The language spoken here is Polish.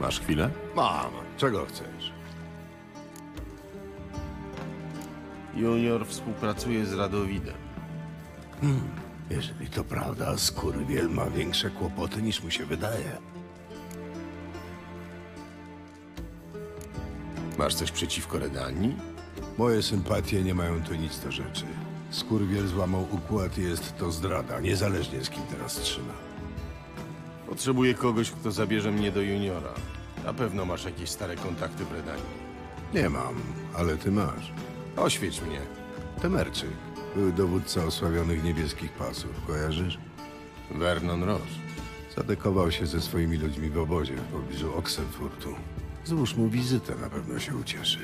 Masz chwilę? Mam. Czego chcesz? Junior współpracuje z Radowidem. Jeżeli to prawda, skurwiel ma większe kłopoty niż mu się wydaje. Masz coś przeciwko Redanii? Moje sympatie nie mają tu nic do rzeczy. Skurwiel złamał układ i jest to zdrada, niezależnie z kim teraz trzyma. Potrzebuję kogoś, kto zabierze mnie do Juniora. Na pewno masz jakieś stare kontakty w Redanii. Nie mam, ale ty masz. Oświeć mnie. Temerczyk. Był dowódca osławionych niebieskich pasów, kojarzysz? Vernon Ross. Zadekował się ze swoimi ludźmi w obozie w pobliżu Oxenfurtu. Złóż mu wizytę, na pewno się ucieszy.